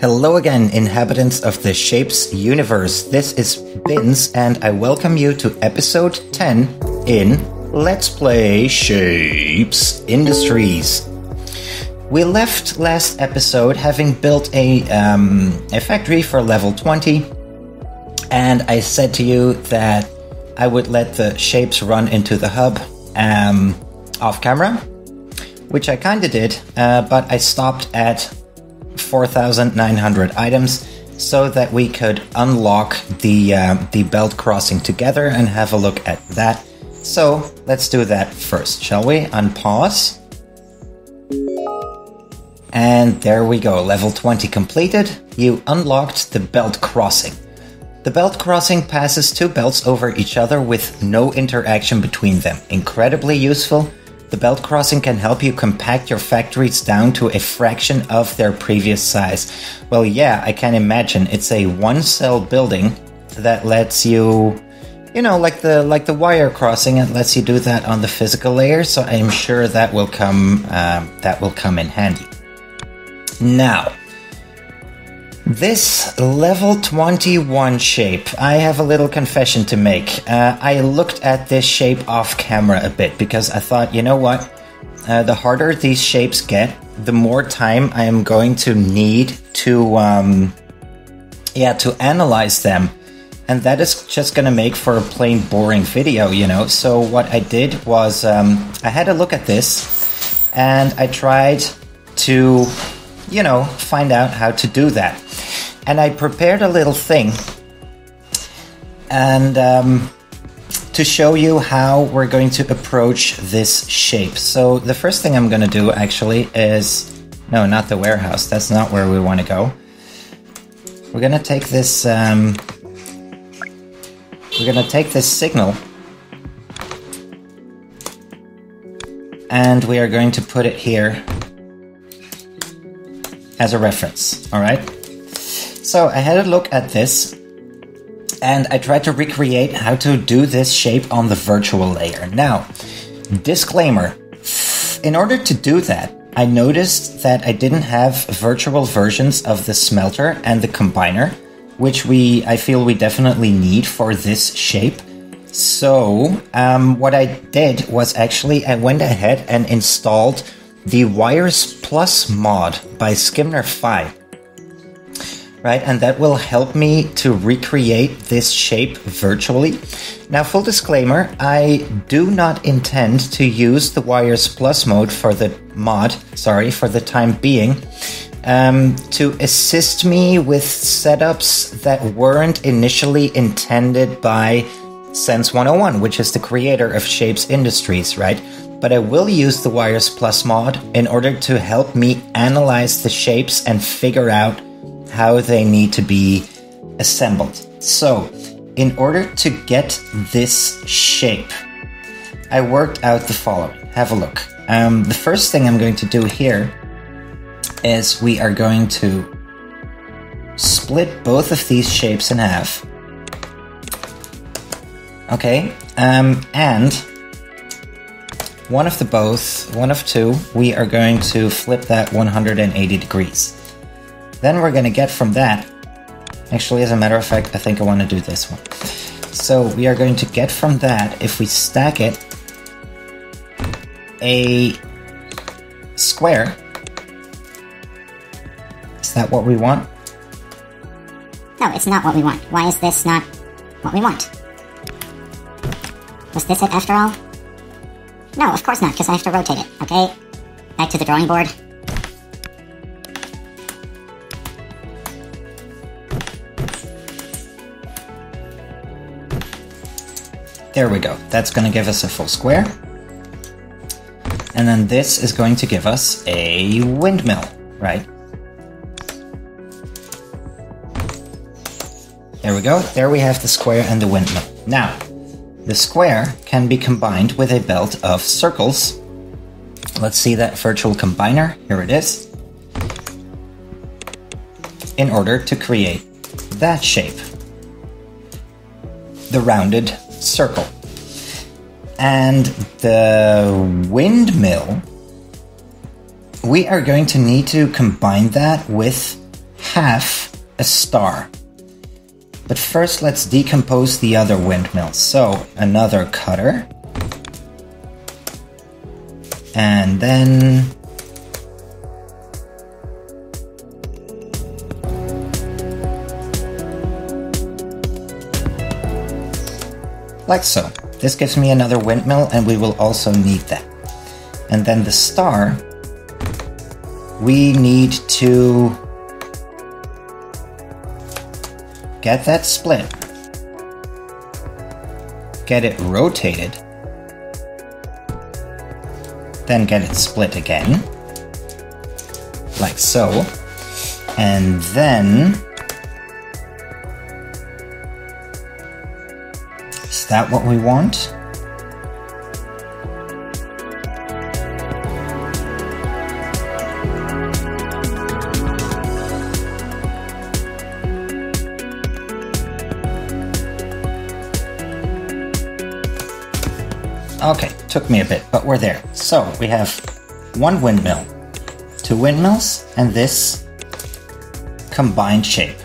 Hello again, inhabitants of the Shapez universe. This is Binz, and I welcome you to episode 10 in Let's Play Shapez Industries. We left last episode having built a, um, a factory for level 20, and I said to you that I would let the shapes run into the hub um, off camera, which I kind of did, uh, but I stopped at 4,900 items so that we could unlock the, uh, the belt crossing together and have a look at that. So let's do that first, shall we? Unpause. And there we go, level 20 completed. You unlocked the belt crossing. The belt crossing passes two belts over each other with no interaction between them. Incredibly useful the belt crossing can help you compact your factories down to a fraction of their previous size. Well, yeah, I can imagine. It's a one cell building that lets you you know like the like the wire crossing it lets you do that on the physical layer so i'm sure that will come um, that will come in handy now this level 21 shape, I have a little confession to make. Uh, I looked at this shape off camera a bit because I thought, you know what? Uh, the harder these shapes get, the more time I am going to need to, um, yeah, to analyze them. And that is just going to make for a plain boring video, you know? So what I did was, um, I had a look at this and I tried to, you know, find out how to do that and I prepared a little thing and um, to show you how we're going to approach this shape. So the first thing I'm going to do actually is no, not the warehouse. That's not where we want to go. We're going to take this. Um, we're going to take this signal and we are going to put it here as a reference. All right. So I had a look at this and I tried to recreate how to do this shape on the virtual layer. Now, disclaimer, in order to do that, I noticed that I didn't have virtual versions of the smelter and the combiner, which we I feel we definitely need for this shape. So, um, what I did was actually I went ahead and installed the Wires Plus mod by Skimner Fi right? And that will help me to recreate this shape virtually. Now, full disclaimer, I do not intend to use the Wires Plus mode for the mod, sorry, for the time being, um, to assist me with setups that weren't initially intended by Sense 101, which is the creator of Shapez Industries, right? But I will use the Wires Plus mod in order to help me analyze the shapes and figure out how they need to be assembled. So, in order to get this shape, I worked out the following. Have a look. Um, the first thing I'm going to do here is we are going to split both of these shapes in half. Okay, um, and one of the both, one of two, we are going to flip that 180 degrees. Then we're going to get from that. Actually, as a matter of fact, I think I want to do this one. So we are going to get from that, if we stack it, a square. Is that what we want? No, it's not what we want. Why is this not what we want? Was this it after all? No, of course not, because I have to rotate it, okay? Back to the drawing board. There we go. That's going to give us a full square. And then this is going to give us a windmill, right? There we go. There we have the square and the windmill. Now, the square can be combined with a belt of circles. Let's see that virtual combiner. Here it is. In order to create that shape. The rounded circle. And the windmill we are going to need to combine that with half a star. But first, let's decompose the other windmill. So, another cutter. And then like so. This gives me another windmill and we will also need that. And then the star, we need to get that split, get it rotated, then get it split again, like so, and then that what we want? Okay, took me a bit, but we're there. So we have one windmill, two windmills, and this combined shape.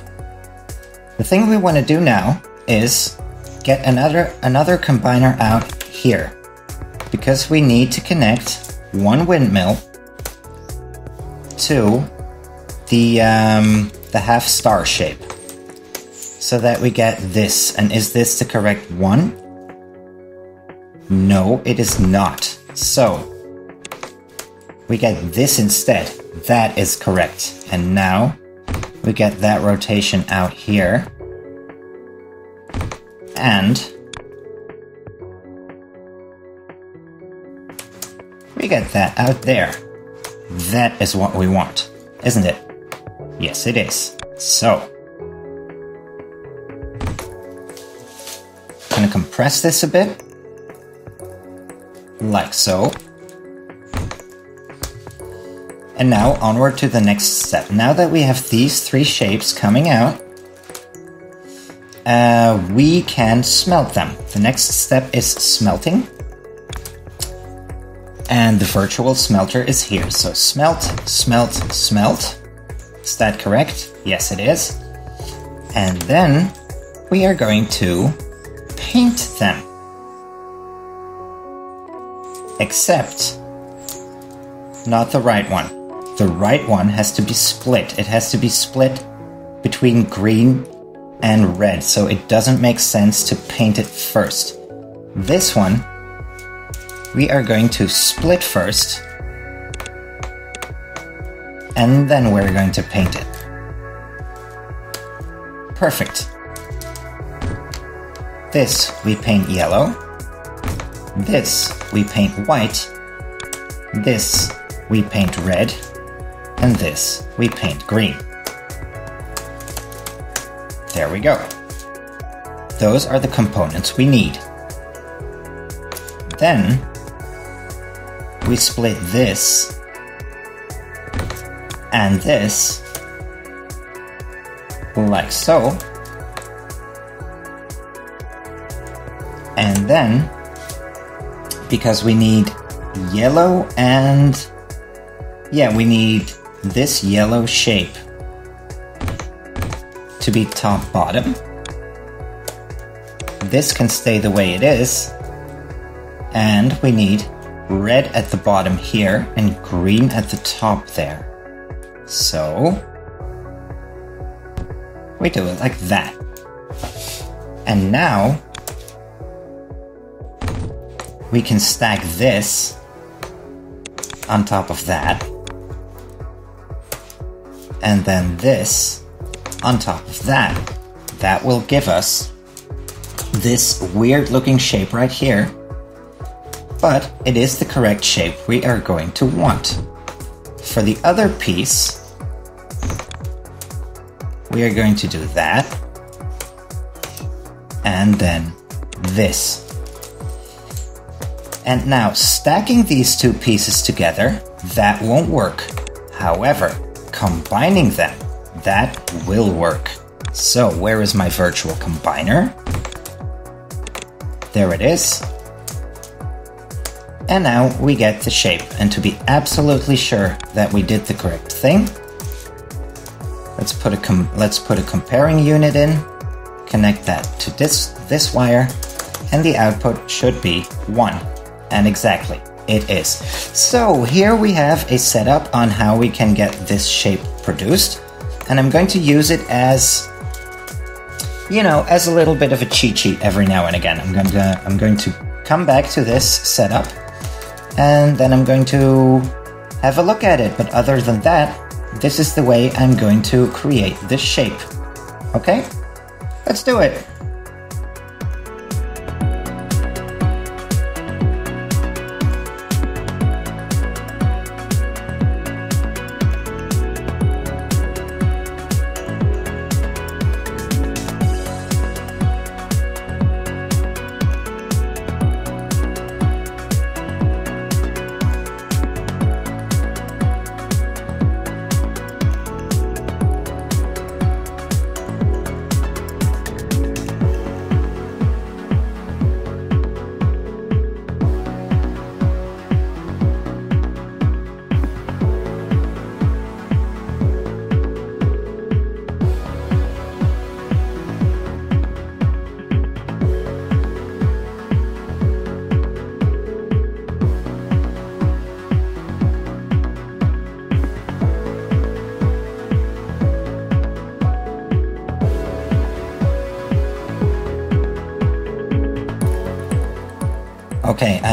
The thing we want to do now is get another another combiner out here. Because we need to connect one windmill to the um, the half star shape. So that we get this. And is this the correct one? No it is not. So we get this instead. That is correct. And now we get that rotation out here and we get that out there. That is what we want, isn't it? Yes, it is. So, gonna compress this a bit, like so. And now onward to the next step. Now that we have these three shapes coming out, uh, we can smelt them. The next step is smelting. And the virtual smelter is here. So smelt, smelt, smelt. Is that correct? Yes, it is. And then we are going to paint them. Except not the right one. The right one has to be split. It has to be split between green and red, so it doesn't make sense to paint it first. This one, we are going to split first, and then we're going to paint it. Perfect. This we paint yellow. This we paint white. This we paint red. And this we paint green. There we go. Those are the components we need. Then, we split this and this like so. And then, because we need yellow and yeah, we need this yellow shape to be top bottom. This can stay the way it is. And we need red at the bottom here and green at the top there. So we do it like that. And now we can stack this on top of that. And then this on top of that, that will give us this weird looking shape right here. But it is the correct shape we are going to want. For the other piece, we are going to do that. And then this. And now, stacking these two pieces together, that won't work. However, combining them that will work. So, where is my virtual combiner? There it is. And now we get the shape. And to be absolutely sure that we did the correct thing, let's put a let's put a comparing unit in, connect that to this this wire, and the output should be 1. And exactly, it is. So here we have a setup on how we can get this shape produced. And I'm going to use it as you know, as a little bit of a cheat sheet every now and again. I'm going to I'm going to come back to this setup and then I'm going to have a look at it. But other than that, this is the way I'm going to create this shape. Okay? Let's do it.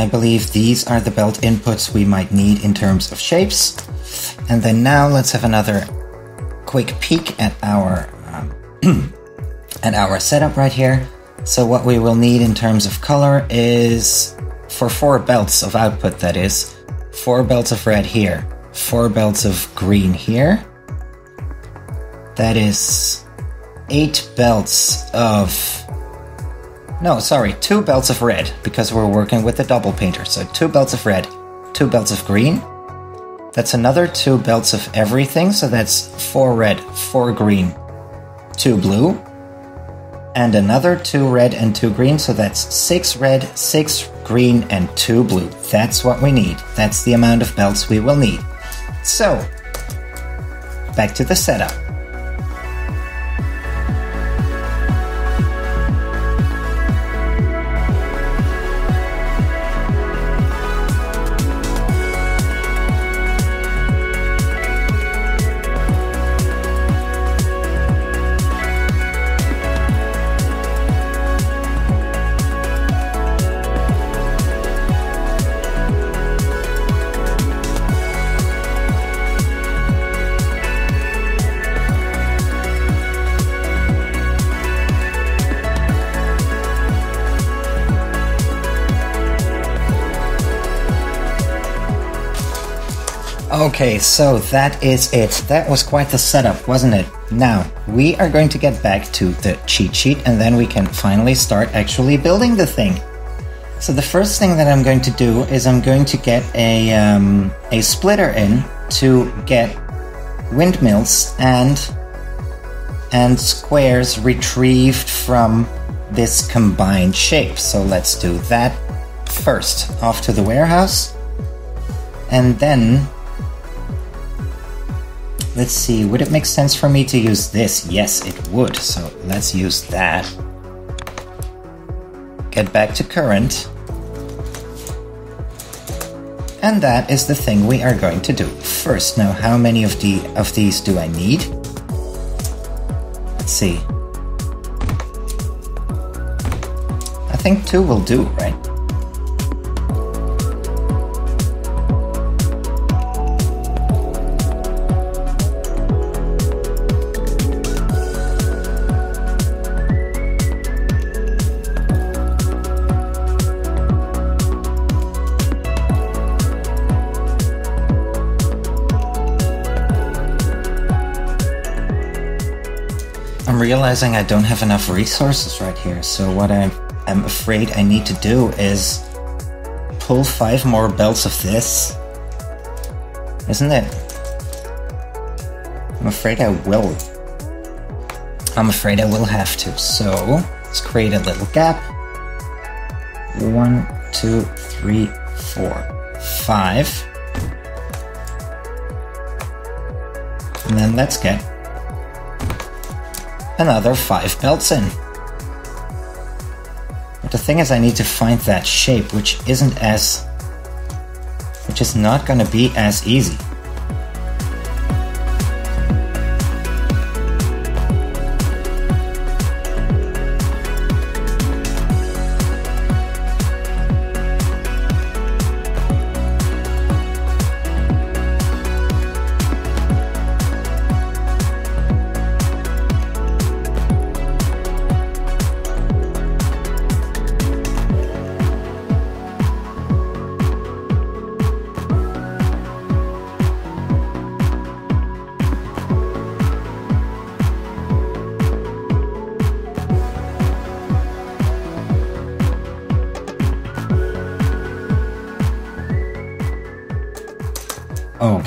I believe these are the belt inputs we might need in terms of shapes. And then now let's have another quick peek at our um, at our setup right here. So what we will need in terms of color is for four belts of output that is four belts of red here, four belts of green here. That is eight belts of no, sorry, two belts of red, because we're working with a double painter. So two belts of red, two belts of green. That's another two belts of everything, so that's four red, four green, two blue. And another two red and two green, so that's six red, six green, and two blue. That's what we need. That's the amount of belts we will need. So, back to the setup. Okay, so that is it. That was quite the setup, wasn't it? Now, we are going to get back to the cheat sheet and then we can finally start actually building the thing. So the first thing that I'm going to do is I'm going to get a, um, a splitter in to get windmills and and squares retrieved from this combined shape. So let's do that first. Off to the warehouse. And then Let's see, would it make sense for me to use this? Yes, it would. So let's use that. Get back to current. And that is the thing we are going to do. First, now how many of the of these do I need? Let's see. I think two will do, right? Realizing I don't have enough resources right here, so what I am afraid I need to do is pull five more belts of this. Isn't it? I'm afraid I will. I'm afraid I will have to, so let's create a little gap. One, two, three, four, five. And then let's get another five belts in. But the thing is I need to find that shape, which isn't as... which is not gonna be as easy.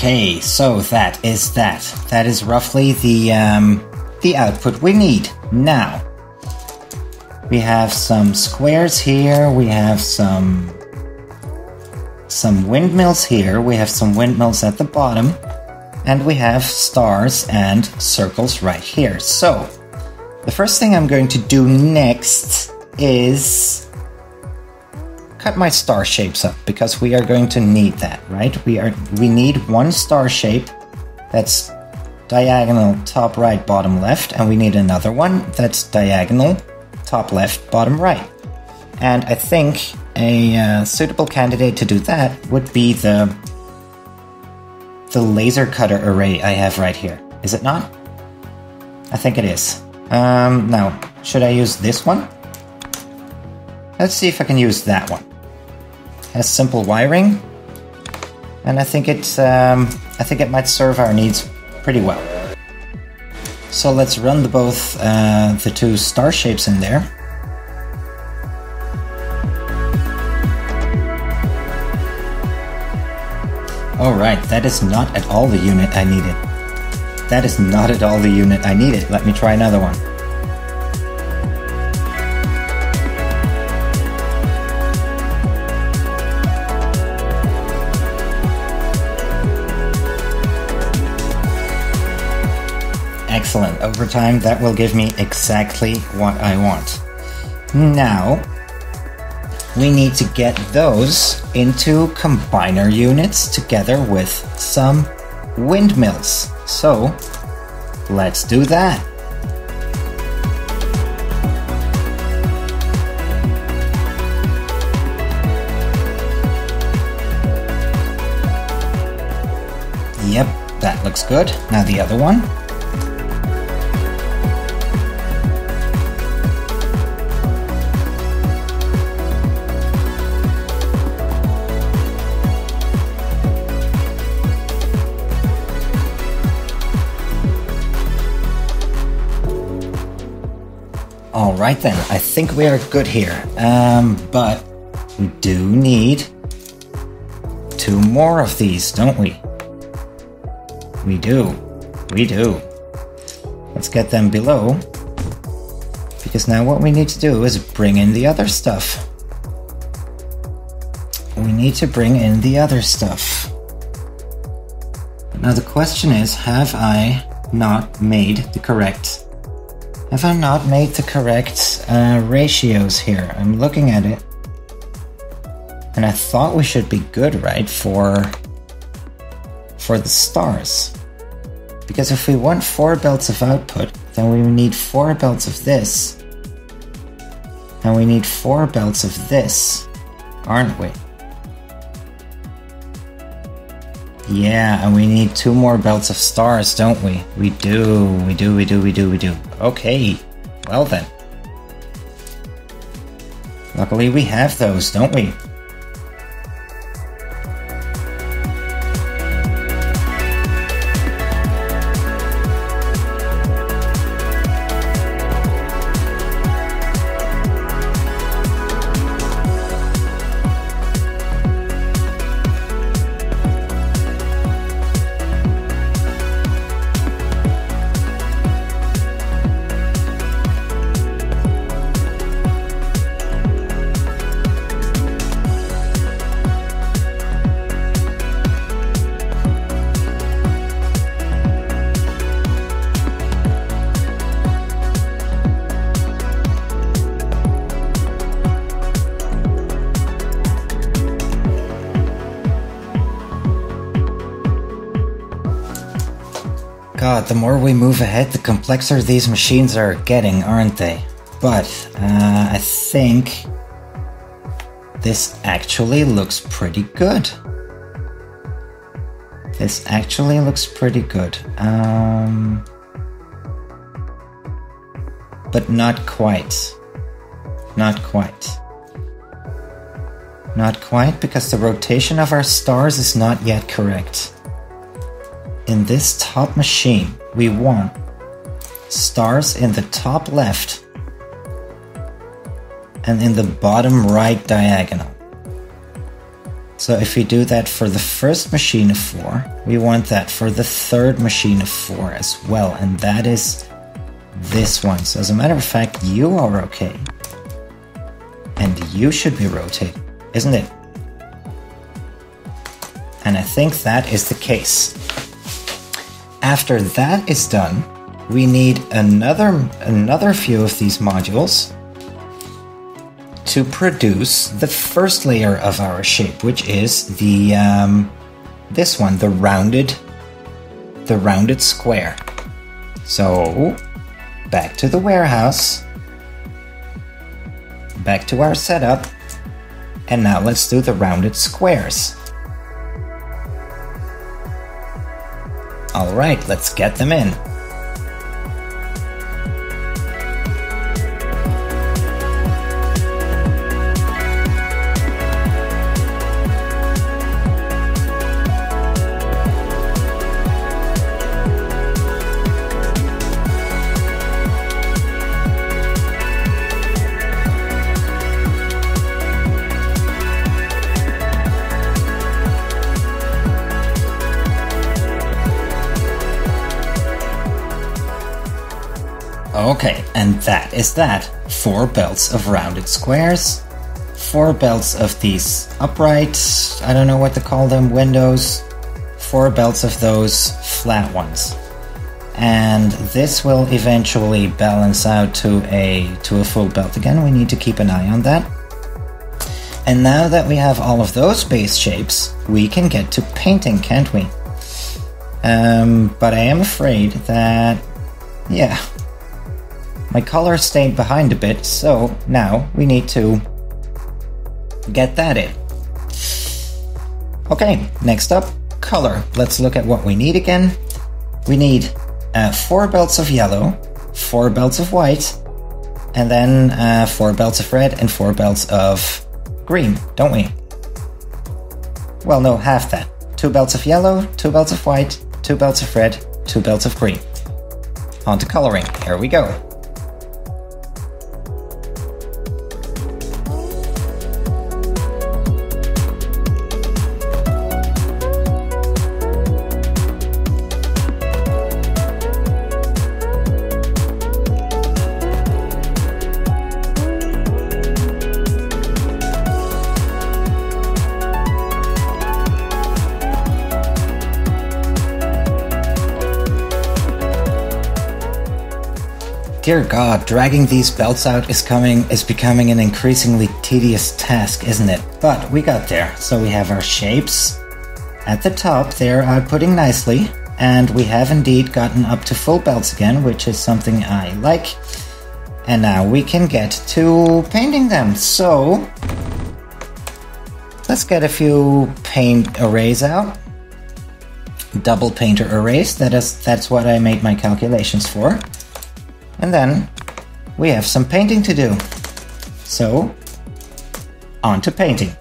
Okay, so that is that. That is roughly the um, the output we need. Now we have some squares here. We have some some windmills here. We have some windmills at the bottom, and we have stars and circles right here. So the first thing I'm going to do next is cut my star shapes up because we are going to need that, right? We are we need one star shape that's diagonal top right bottom left and we need another one that's diagonal top left bottom right. And I think a uh, suitable candidate to do that would be the the laser cutter array I have right here. Is it not? I think it is. Um, now, should I use this one? Let's see if I can use that one has simple wiring, and I think it um, I think it might serve our needs pretty well. So let's run the both uh, the two star shapes in there. Alright, that is not at all the unit I needed. That is not at all the unit I needed. Let me try another one. Excellent. Over time, that will give me exactly what I want. Now, we need to get those into combiner units together with some windmills. So, let's do that. Yep, that looks good. Now the other one. Alright then, I think we are good here. Um, but we do need two more of these, don't we? We do. We do. Let's get them below. Because now what we need to do is bring in the other stuff. We need to bring in the other stuff. Now the question is, have I not made the correct have I not made the correct uh, ratios here? I'm looking at it. And I thought we should be good, right, for, for the stars. Because if we want four belts of output, then we need four belts of this. And we need four belts of this, aren't we? Yeah, and we need two more belts of stars, don't we? We do, we do, we do, we do, we do. Okay, well then. Luckily we have those, don't we? God, the more we move ahead, the complexer these machines are getting, aren't they? But uh, I think this actually looks pretty good. This actually looks pretty good. Um, but not quite. Not quite. Not quite, because the rotation of our stars is not yet correct. In this top machine, we want stars in the top left and in the bottom right diagonal. So if we do that for the first machine of 4, we want that for the third machine of 4 as well, and that is this one. So as a matter of fact, you are okay. And you should be rotating, isn't it? And I think that is the case. After that is done, we need another another few of these modules to produce the first layer of our shape, which is the um, this one, the rounded the rounded square. So back to the warehouse, back to our setup, and now let's do the rounded squares. Alright, let's get them in. And that is that. Four belts of rounded squares, four belts of these upright, I don't know what to call them, windows, four belts of those flat ones. And this will eventually balance out to a to a full belt again. We need to keep an eye on that. And now that we have all of those base shapes, we can get to painting, can't we? Um, but I am afraid that, yeah, my color stayed behind a bit, so now we need to get that in. Okay, next up, color. Let's look at what we need again. We need uh, four belts of yellow, four belts of white, and then uh, four belts of red and four belts of green, don't we? Well, no, half that. Two belts of yellow, two belts of white, two belts of red, two belts of green. On to coloring. Here we go. Dear God, dragging these belts out is coming is becoming an increasingly tedious task, isn't it? But we got there. So we have our shapes. At the top, they're outputting nicely, and we have indeed gotten up to full belts again, which is something I like. And now we can get to painting them. So let's get a few paint arrays out. Double painter arrays. That is that's what I made my calculations for. And then we have some painting to do. So, on to painting.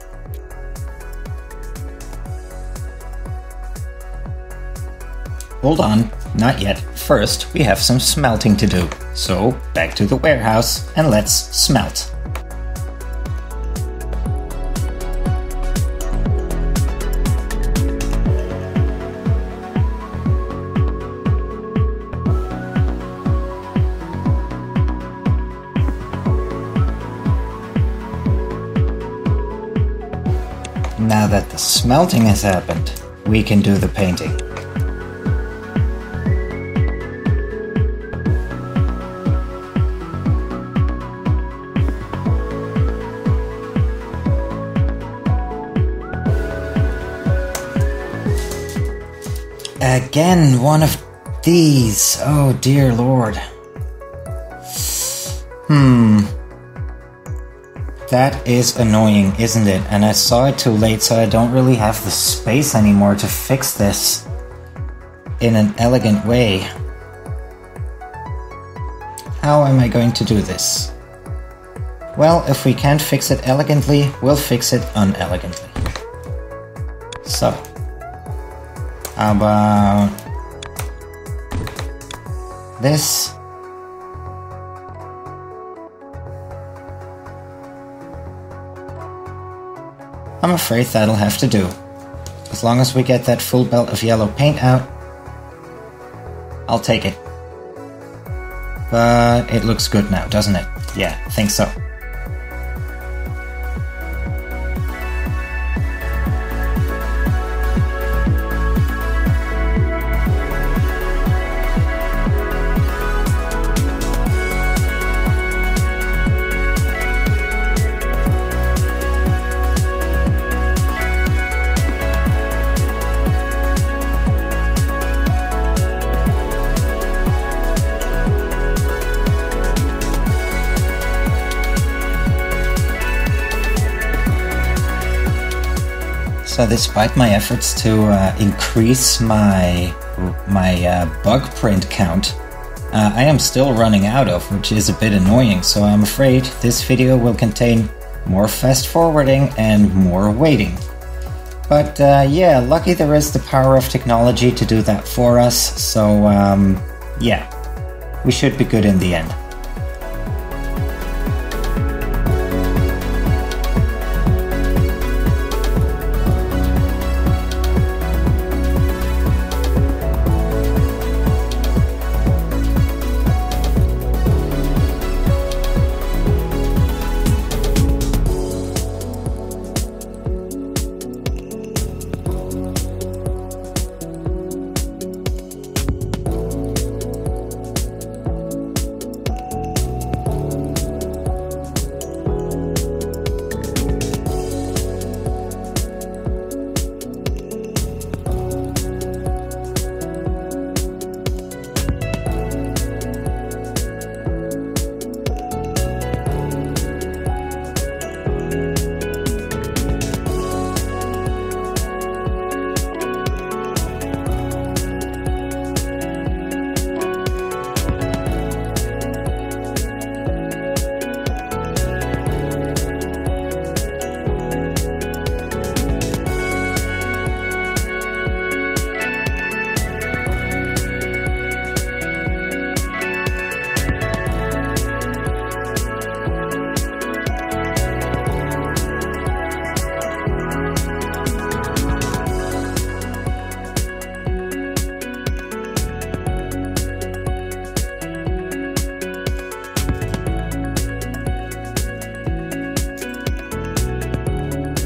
Hold on, not yet. First, we have some smelting to do. So, back to the warehouse and let's smelt. The smelting has happened, we can do the painting. Again, one of these. Oh dear lord. Hmm. That is annoying, isn't it? And I saw it too late, so I don't really have the space anymore to fix this in an elegant way. How am I going to do this? Well, if we can't fix it elegantly, we'll fix it unelegantly. So, how about this? I'm afraid that'll have to do. As long as we get that full belt of yellow paint out, I'll take it. But it looks good now, doesn't it? Yeah, I think so. Despite my efforts to uh, increase my my uh, bug print count, uh, I am still running out of, which is a bit annoying. So, I'm afraid this video will contain more fast forwarding and more waiting. But uh, yeah, lucky there is the power of technology to do that for us. So um, yeah, we should be good in the end.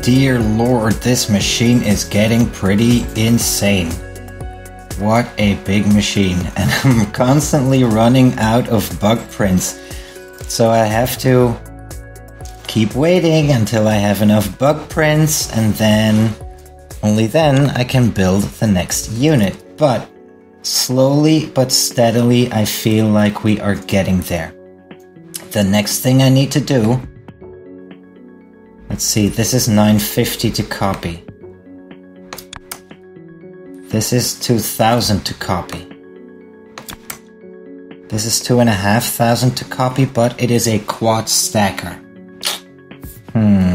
Dear lord, this machine is getting pretty insane. What a big machine, and I'm constantly running out of bug prints. So I have to keep waiting until I have enough blueprints, and then only then I can build the next unit. But slowly but steadily, I feel like we are getting there. The next thing I need to do Let's see, this is 950 to copy. This is 2000 to copy. This is two and a half thousand to copy, but it is a quad stacker. Hmm.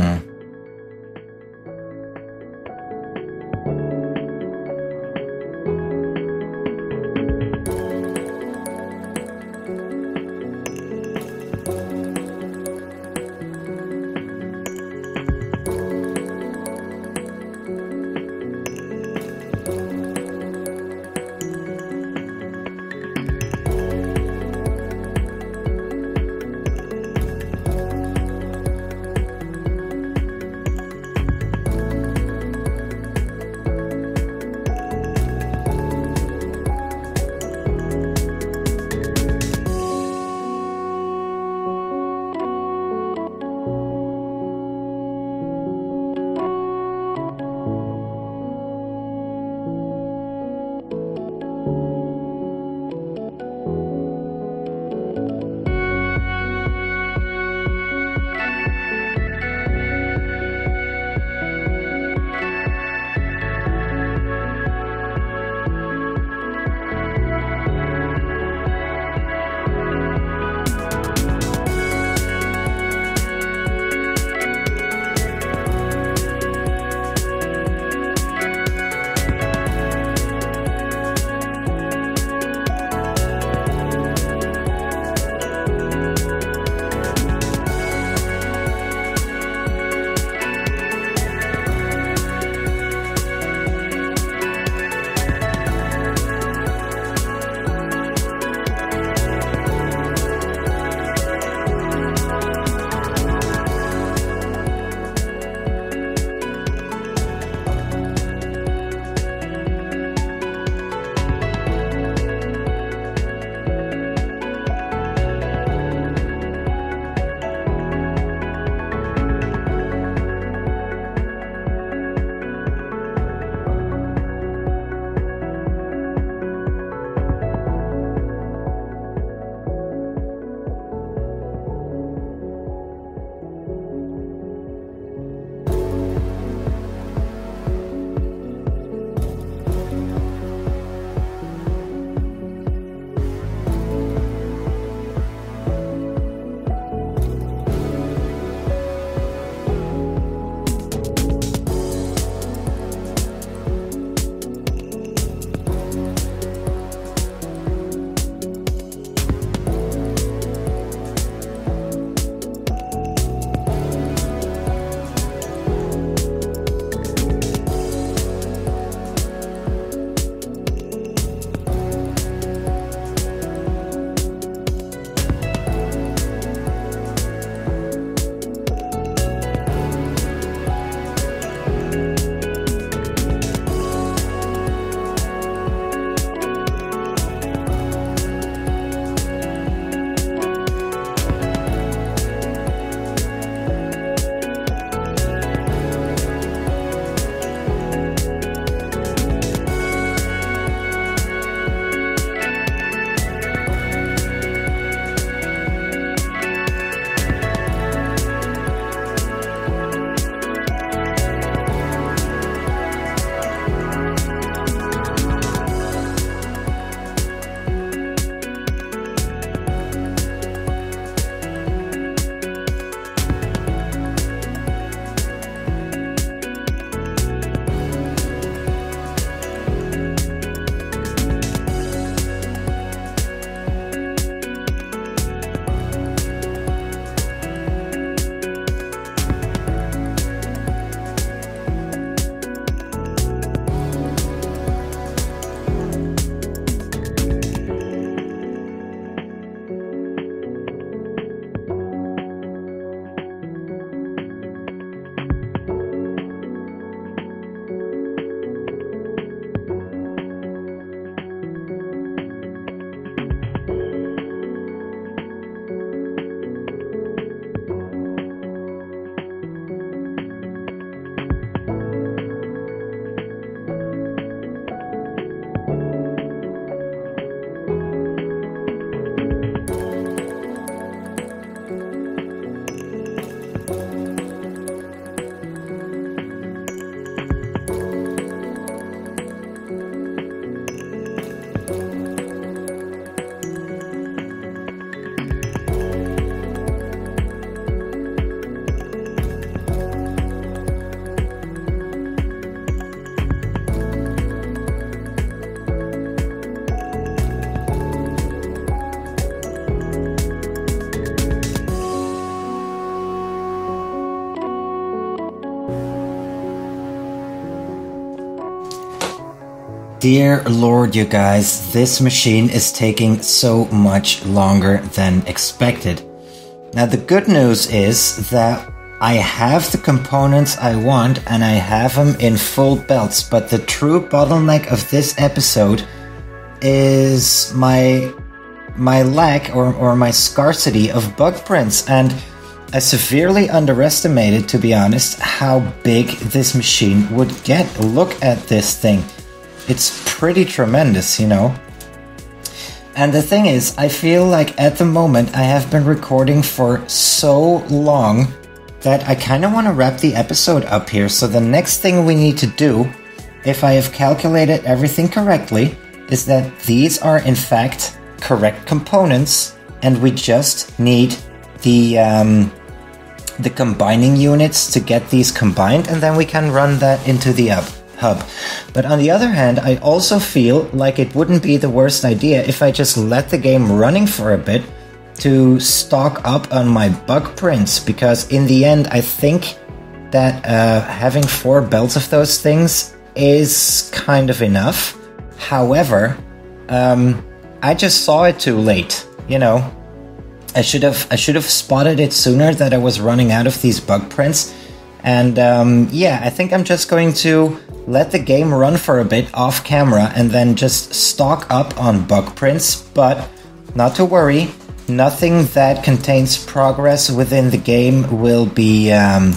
Dear Lord, you guys, this machine is taking so much longer than expected. Now, the good news is that I have the components I want and I have them in full belts, but the true bottleneck of this episode is my my lack or, or my scarcity of bug prints and I severely underestimated, to be honest, how big this machine would get. Look at this thing. It's pretty tremendous, you know. And the thing is, I feel like at the moment I have been recording for so long that I kind of want to wrap the episode up here. So the next thing we need to do, if I have calculated everything correctly, is that these are in fact correct components and we just need the um, the combining units to get these combined and then we can run that into the hub. But on the other hand, I also feel like it wouldn't be the worst idea if I just let the game running for a bit to stock up on my bug prints because in the end I think that uh, having four belts of those things is kind of enough. However, um, I just saw it too late, you know. I should have I should have spotted it sooner that I was running out of these bug prints. And um, yeah, I think I'm just going to let the game run for a bit off camera and then just stock up on bug prints. But not to worry, nothing that contains progress within the game will be um,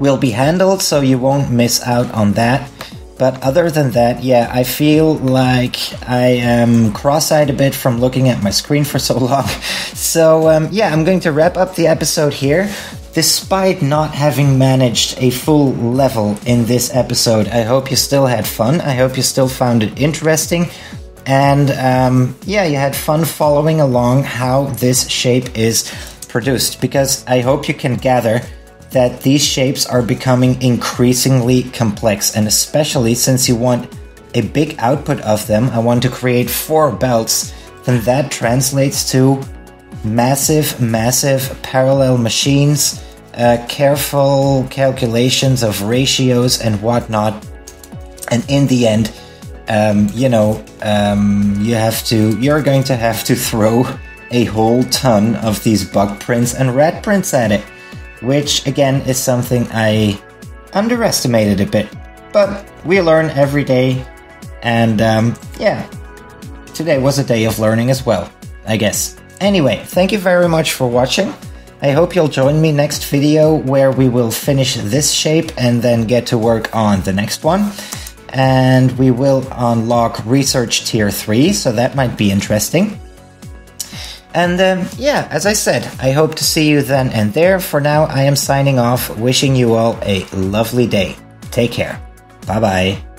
will be handled, so you won't miss out on that. But other than that, yeah, I feel like I am cross eyed a bit from looking at my screen for so long. So, um, yeah, I'm going to wrap up the episode here. Despite not having managed a full level in this episode, I hope you still had fun. I hope you still found it interesting. And um, yeah, you had fun following along how this shape is produced. Because I hope you can gather that these shapes are becoming increasingly complex, and especially since you want a big output of them, I want to create four belts, then that translates to massive, massive parallel machines, uh, careful calculations of ratios and whatnot, and in the end, um, you know, um, you have to, you're going to have to throw a whole ton of these bug prints and rat prints at it which again is something I underestimated a bit. But we learn every day, and um, yeah, today was a day of learning as well, I guess. Anyway, thank you very much for watching. I hope you'll join me next video where we will finish this shape and then get to work on the next one. And we will unlock research tier 3, so that might be interesting. And um, yeah, as I said, I hope to see you then and there. For now, I am signing off, wishing you all a lovely day. Take care. Bye bye.